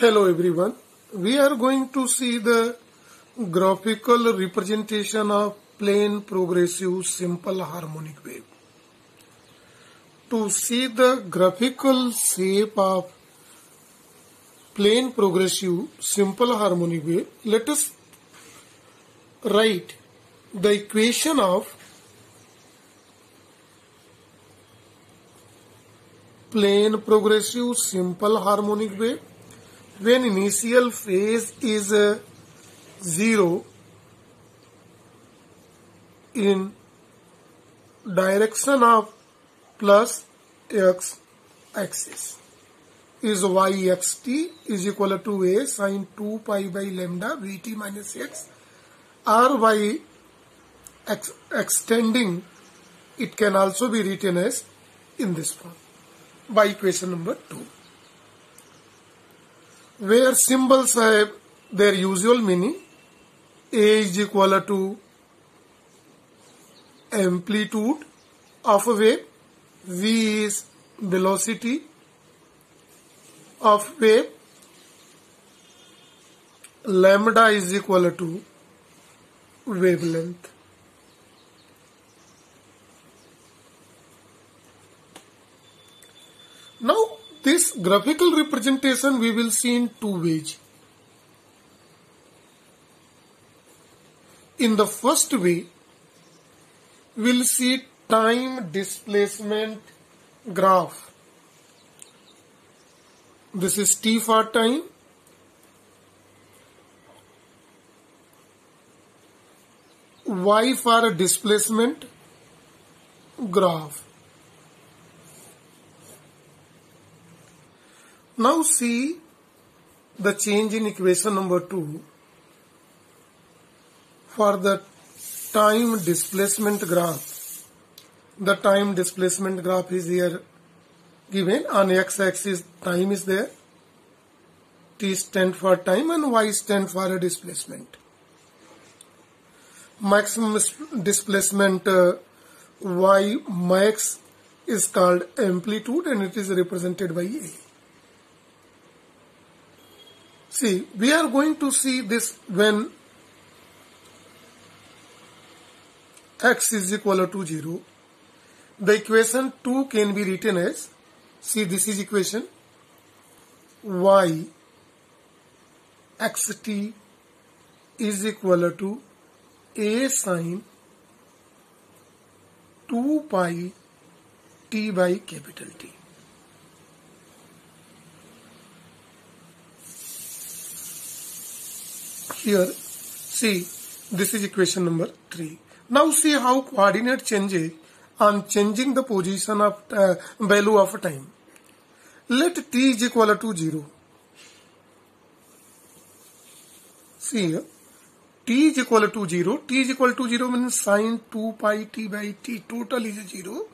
Hello everyone. We are going to see the graphical representation of plane progressive simple harmonic wave. To see the graphical shape of plane progressive simple harmonic wave, let us write the equation of plane progressive simple harmonic wave when initial phase is uh, 0 in direction of plus x axis is yxt is equal to a sine 2 pi by lambda vt minus x or by ex- extending. It can also be written as in this form by equation number 2 where symbols have their usual meaning a is equal to amplitude of a wave v is velocity of wave lambda is equal to wavelength graphical representation we will see in two ways. In the first way we'll see time displacement graph. This is t for time. Y for displacement graph now see the change in equation number 2 for the time displacement graph the time displacement graph is here given on x-axis time is there. T stand for time and y stand for a displacement. Maximum displacement uh, y max is called amplitude and it is represented by a see we are going to see this when x is equal to 0 the equation 2 can be written as see this is equation y xt is equal to a sine 2 pi t by capital T. Here, see, this is equation number 3. Now see how coordinate changes on changing the position of uh, value of time. Let t is equal to 0. See here, t is equal to 0. t is equal to 0 means sine 2 pi t by t total is 0.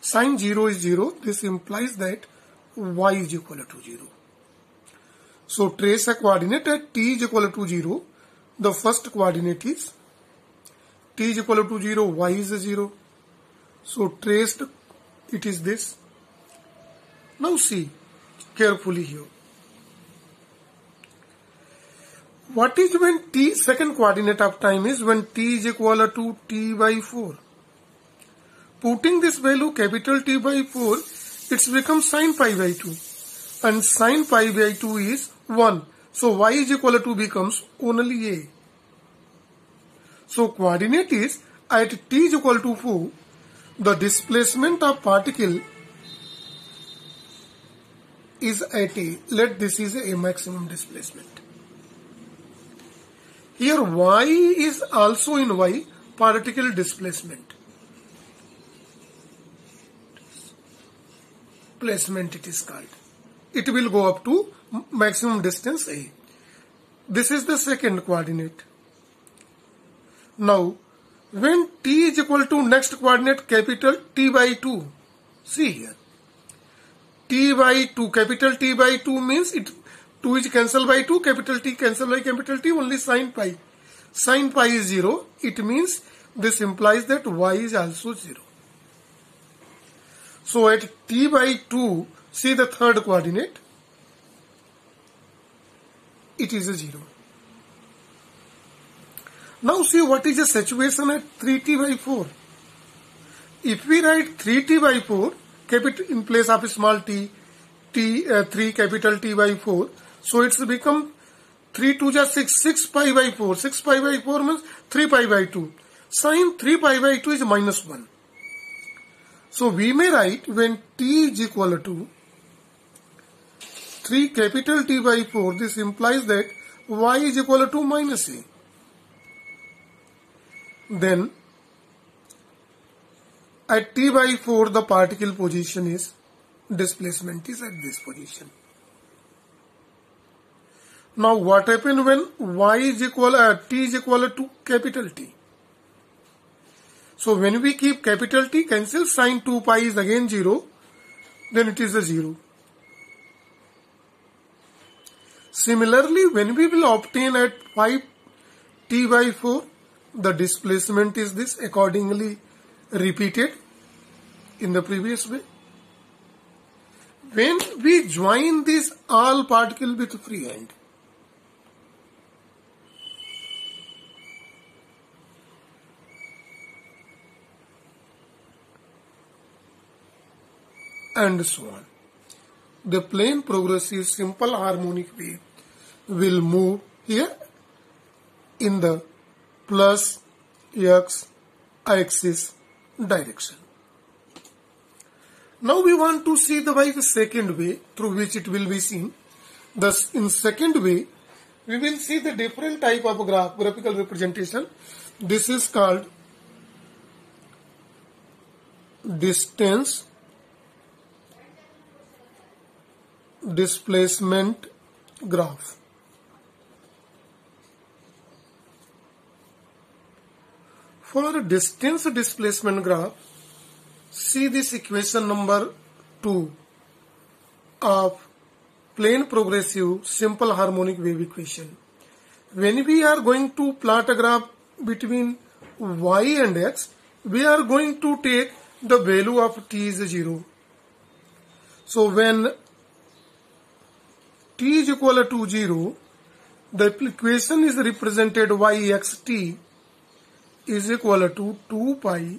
Sine 0 is 0. This implies that y is equal to 0. So trace a coordinate at t is equal to 0. The first coordinate is t is equal to 0, y is 0. So traced it is this. Now see carefully here. What is when t second coordinate of time is when t is equal to t by 4. Putting this value capital T by 4 it's become sine pi by 2 and sine pi by 2 is 1. So y is equal to becomes only a. So coordinate is at t is equal to 4 the displacement of particle is at a. Let this is a maximum displacement. Here y is also in y particle displacement. Placement it is called. It will go up to maximum distance a this is the second coordinate. Now when t is equal to next coordinate capital T by 2 see here. T by 2 capital T by 2 means it 2 is cancelled by 2 capital T cancelled by capital T only sine pi. Sine pi is 0 it means this implies that y is also 0 so at T by 2 see the third coordinate it is a 0. Now see what is the situation at 3t by 4. If we write 3t by 4 capital in place of small t, t uh, 3 capital T by 4, so it's become 3 2 just 6, 6 pi by 4. 6 pi by 4 means 3 pi by 2. Sine 3 pi by 2 is minus 1. So we may write when t is equal to 3 capital T by 4, this implies that y is equal to minus a. Then at t by 4 the particle position is displacement is at this position. Now what happen when y is equal uh, t is equal to capital T? So when we keep capital T cancel sine 2 pi is again 0 then it is a 0. Similarly, when we will obtain at 5 t by 4, the displacement is this accordingly repeated in the previous way. When we join this all particle with free hand, and so on. The plane progressive simple harmonic wave will move here in the plus x axis direction. Now we want to see the by the second way through which it will be seen. Thus in second way we will see the different type of graph graphical representation. This is called distance displacement graph. For a distance displacement graph, see this equation number 2 of plane progressive simple harmonic wave equation. When we are going to plot a graph between y and x, we are going to take the value of t is 0. So when t is equal to 0, the equation is represented yxt is equal to 2 pi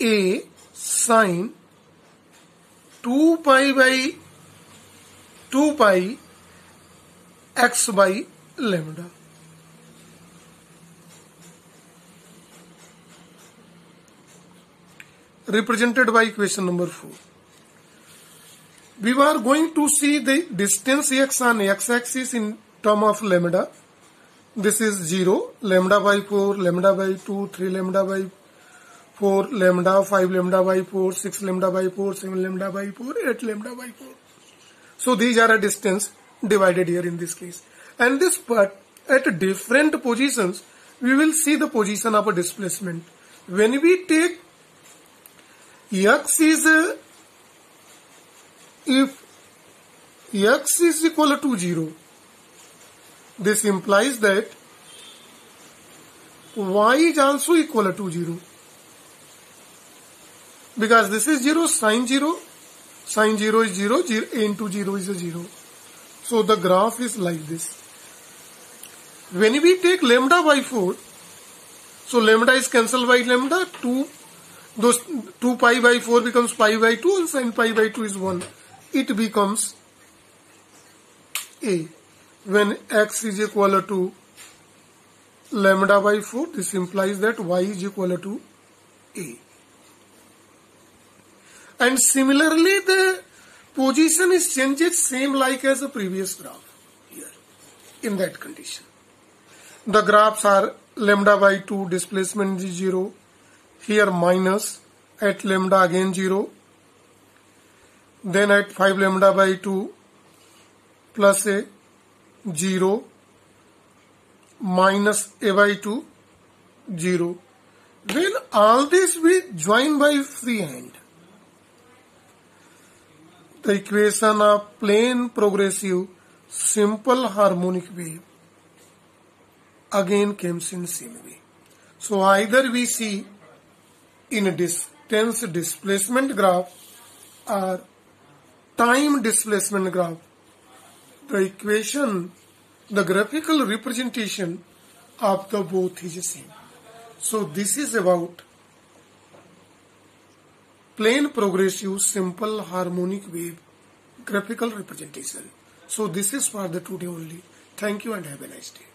a sine 2 pi by 2 pi x by lambda. represented by equation number 4. We are going to see the distance x on x-axis in term of lambda. This is 0 lambda by 4 lambda by 2 3 lambda by 4 lambda 5 lambda by 4 6 lambda by 4 7 lambda by 4 8 lambda by 4 so these are a distance divided here in this case. And this part at different positions we will see the position of a displacement. When we take x is if x is equal to 0 this implies that y is also equal to 0. Because this is 0, sine 0, sine 0 is 0, 0 into 0 is a 0. So the graph is like this. When we take lambda by 4, so lambda is cancelled by lambda, 2, those 2 pi by 4 becomes pi by 2 and sine pi by 2 is 1. It becomes a. When x is equal to lambda by 4 this implies that y is equal to a. And similarly the position is changed same like as the previous graph here in that condition. The graphs are lambda by 2 displacement is 0 here minus at lambda again 0 then at 5 lambda by 2 plus a 0 minus a by 2 0 when all this we join by free hand the equation of plane progressive simple harmonic wave again comes in same way so either we see in a distance displacement graph or time displacement graph the equation, the graphical representation of the both is the same. So this is about plane progressive simple harmonic wave graphical representation. So this is for the today only. Thank you and have a nice day.